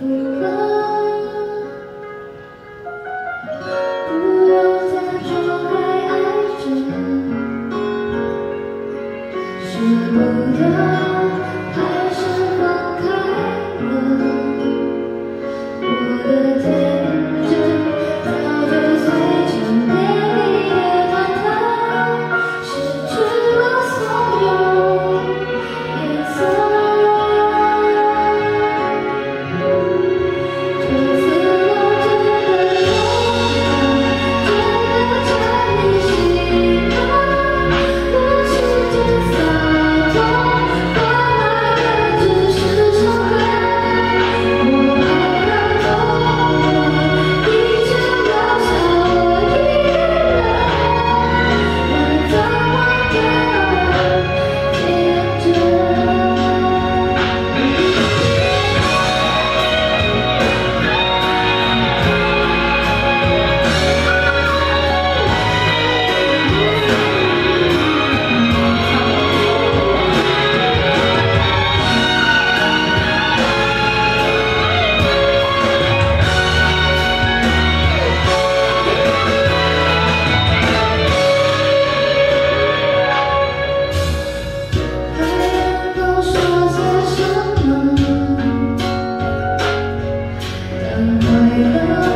Mm-hmm. love.